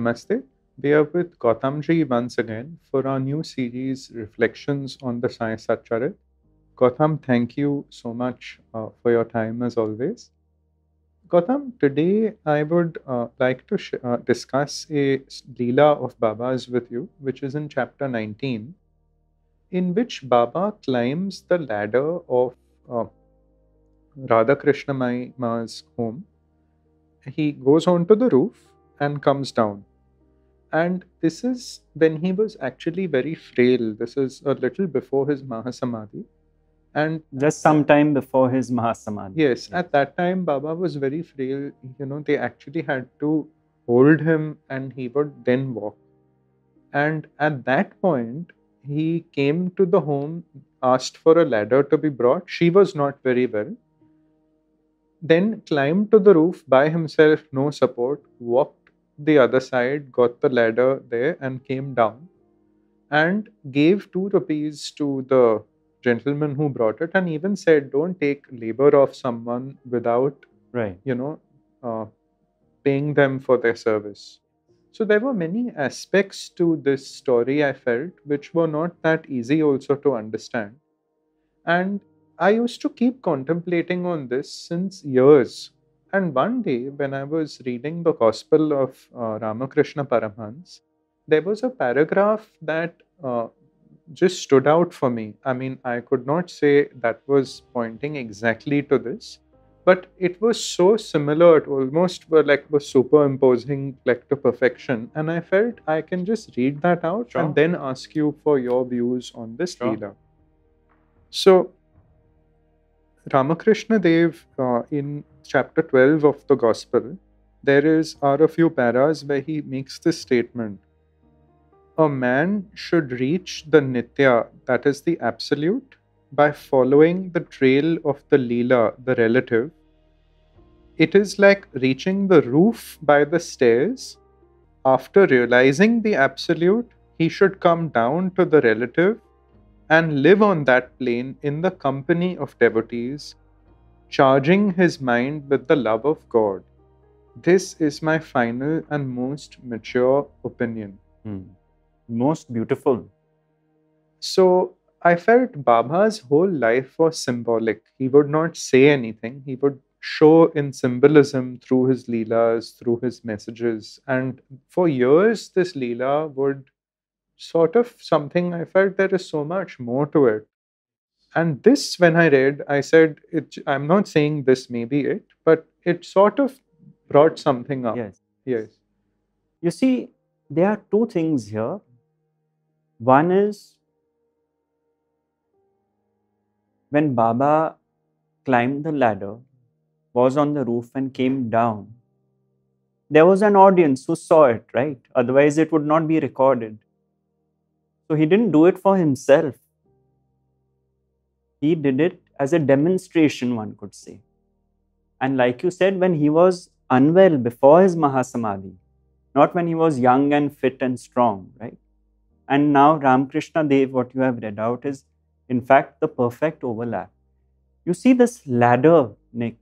Namaste. We are with Gautamji once again for our new series, Reflections on the Sai Satcharit. Gautam, thank you so much uh, for your time as always. Gautam, today I would uh, like to sh- uh, discuss a Leela of Baba's with you, which is in chapter 19, in which Baba climbs the ladder of uh, Radhakrishna Ma's home. He goes onto the roof and comes down. And this is when he was actually very frail. This is a little before his Mahasamadhi. And just some time before his Mahasamadhi. Yes, yes, at that time, Baba was very frail. You know, they actually had to hold him and he would then walk. And at that point, he came to the home, asked for a ladder to be brought. She was not very well. Then climbed to the roof by himself, no support, walked the other side, got the ladder there, and came down and gave two rupees to the gentleman who brought it and even said don't take labor of someone without right. you know uh, paying them for their service. So there were many aspects to this story i felt which were not that easy also to understand. And i used to keep contemplating on this since years and one day when i was reading the gospel of uh, ramakrishna paramhans there was a paragraph that uh, just stood out for me. I mean, I could not say that was pointing exactly to this, but it was so similar. It almost were like was superimposing like to perfection. And I felt I can just read that out sure. and then ask you for your views on this sure. Leela. So, Ramakrishna Dev uh, in chapter 12 of the Gospel, there is are a few paras where he makes this statement a man should reach the Nitya, that is the absolute, by following the trail of the Leela, the relative. It is like reaching the roof by the stairs. After realizing the absolute, he should come down to the relative and live on that plane in the company of devotees, charging his mind with the love of God. This is my final and most mature opinion. Hmm most beautiful. So I felt Baba's whole life was symbolic. He would not say anything. He would show in symbolism through his leelas, through his messages. And for years, this leela would sort of something I felt there is so much more to it. And this, when I read, I said, it, I'm not saying this may be it, but it sort of brought something up. Yes. Yes. You see, there are two things here. One is when Baba climbed the ladder, was on the roof, and came down, there was an audience who saw it, right? Otherwise, it would not be recorded. So he didn't do it for himself. He did it as a demonstration, one could say. And like you said, when he was unwell before his Mahasamadhi, not when he was young and fit and strong, right? And now Ramakrishna Dev, what you have read out is in fact the perfect overlap. You see, this ladder, Nick,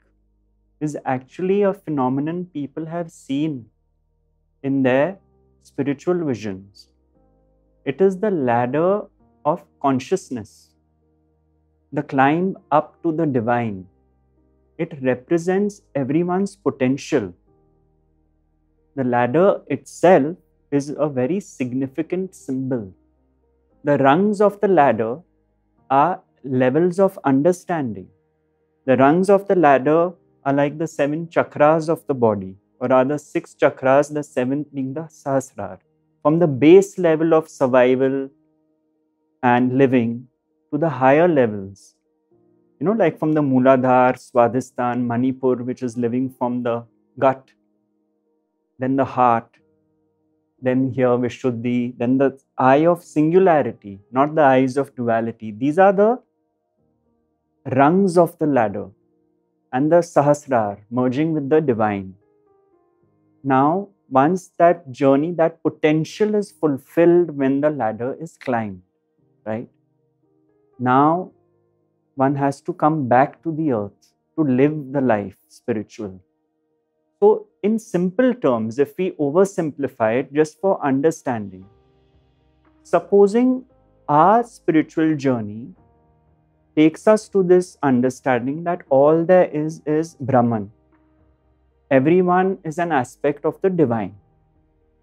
is actually a phenomenon people have seen in their spiritual visions. It is the ladder of consciousness, the climb up to the divine. It represents everyone's potential. The ladder itself is a very significant symbol. The rungs of the ladder are levels of understanding. The rungs of the ladder are like the seven chakras of the body, or rather, six chakras, the seventh being the Sahasrar. From the base level of survival and living to the higher levels, you know, like from the Muladhar, Swadhisthana, Manipur, which is living from the gut, then the heart, then here Vishuddhi, then the eye of singularity, not the eyes of duality. These are the rungs of the ladder and the Sahasrar merging with the divine. Now, once that journey, that potential is fulfilled when the ladder is climbed, right? Now, one has to come back to the earth to live the life spiritual. So, in simple terms, if we oversimplify it just for understanding, supposing our spiritual journey takes us to this understanding that all there is is Brahman. Everyone is an aspect of the divine.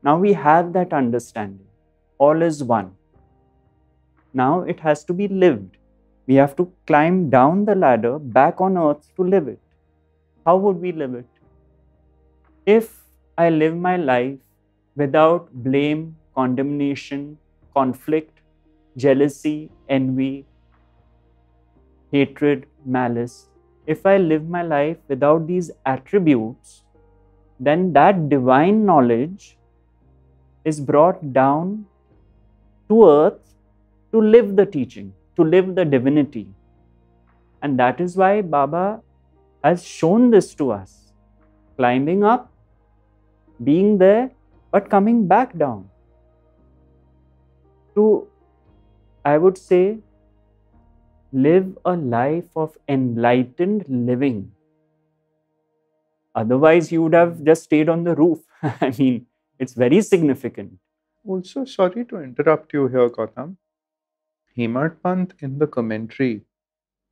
Now we have that understanding. All is one. Now it has to be lived. We have to climb down the ladder back on earth to live it. How would we live it? If I live my life without blame, condemnation, conflict, jealousy, envy, hatred, malice, if I live my life without these attributes, then that divine knowledge is brought down to earth to live the teaching, to live the divinity. And that is why Baba has shown this to us climbing up, being there, but coming back down. To, I would say, live a life of enlightened living. Otherwise, you would have just stayed on the roof. I mean, it's very significant. Also, sorry to interrupt you here, Gautam. Hemadpant in the commentary,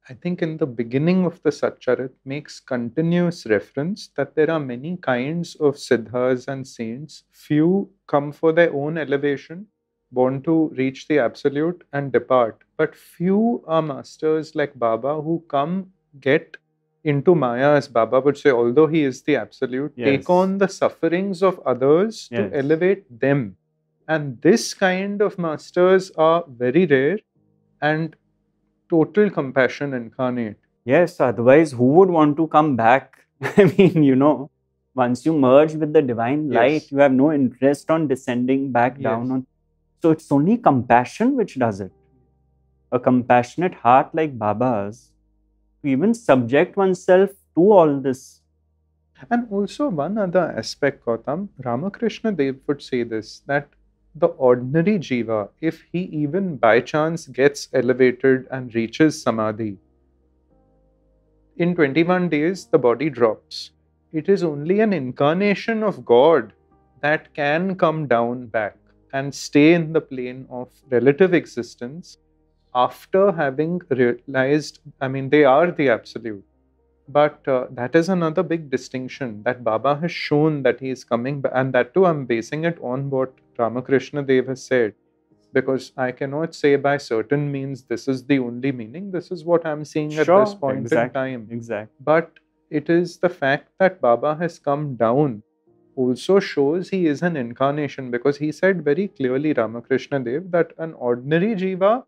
I think in the beginning of the Satcharit, makes continuous reference that there are many kinds of siddhas and saints. Few come for their own elevation, born to reach the absolute and depart. But few are masters like Baba who come, get into Maya, as Baba would say, although he is the absolute, Yes. take on the sufferings of others Yes. to elevate them. And this kind of masters are very rare and total compassion incarnate. Yes, otherwise, who would want to come back? I mean, you know, once you merge with the divine light, Yes. you have no interest on descending back down on. So it's only compassion which does it. A compassionate heart like Baba's, to even subject oneself to all this. And also, one other aspect, Gautam, Ramakrishna Dev would say this that the ordinary jiva, if he even by chance gets elevated and reaches samadhi, in 21 days the body drops. It is only an incarnation of God that can come down back and stay in the plane of relative existence after having realized, I mean, they are the absolute. But uh, that is another big distinction that Baba has shown that he is coming back, and that too I'm basing it on what Ramakrishna Dev has said, because I cannot say by certain means this is the only meaning. This is what I'm seeing at this point exactly. in time. Exactly. But it is the fact that Baba has come down also shows he is an incarnation because he said very clearly, Ramakrishna Dev, that an ordinary jiva,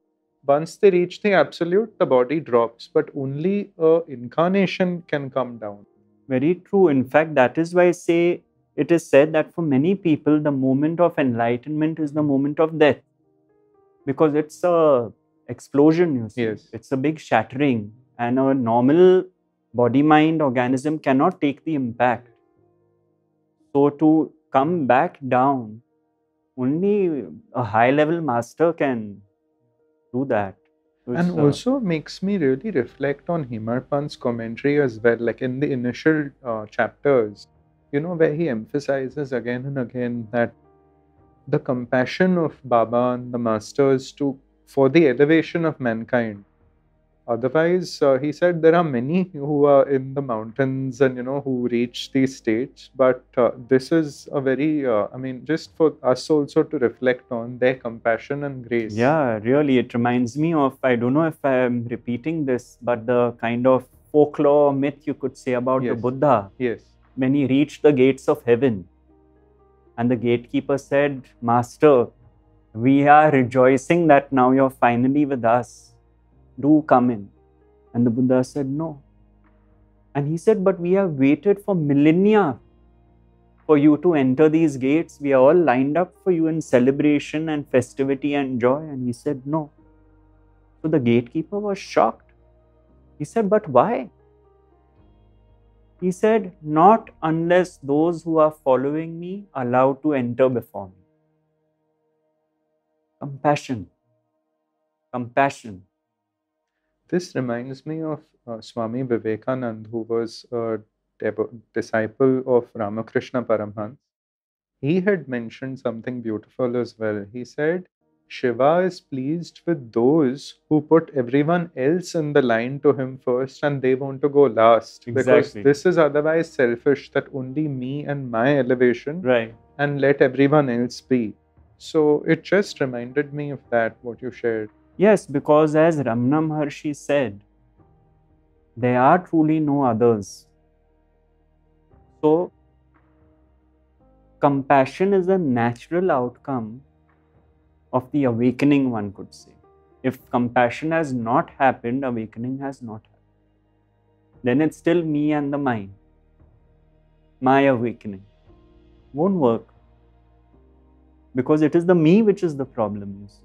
once they reach the absolute, the body drops, but only a incarnation can come down. Very true. In fact, that is why I say it is said that for many people, the moment of enlightenment is the moment of death. Because it's a explosion, you see. Yes. It's a big shattering. And a normal body mind organism cannot take the impact. So to come back down, only a high level master can do that. So And it's, uh, also makes me really reflect on Hemadpant's commentary as well, like in the initial uh, chapters, you know, where he emphasizes again and again that the compassion of Baba and the masters to for the elevation of mankind. Otherwise, uh, he said there are many who are in the mountains and you know who reach these states, but uh, this is a very, uh, I mean, just for us also to reflect on their compassion and grace. Yeah, really. It reminds me of, I don't know if I'm repeating this, but the kind of folklore myth you could say about the Buddha Yes. when he reached the gates of heaven. And the gatekeeper said, Master, we are rejoicing that now you're finally with us. Do come in. And the Buddha said, No. And he said, But we have waited for millennia for you to enter these gates. We are all lined up for you in celebration and festivity and joy. And he said, No. So the gatekeeper was shocked. He said, But why? He said, Not unless those who are following me allow to enter before me. Compassion. Compassion. This reminds me of uh, Swami Vivekanand, who was a disciple of Ramakrishna Paramhans, he had mentioned something beautiful as well. He said, Shiva is pleased with those who put everyone else in the line to him first and they want to go last. Because this is otherwise selfish that only me and my elevation Right. and let everyone else be. So it just reminded me of that, what you shared. Yes, because as Ramana Maharshi said, there are truly no others. So, compassion is a natural outcome of the awakening, one could say. If compassion has not happened, awakening has not happened. Then it's still me and the mind. My awakening won't work because it is the me which is the problem, you see.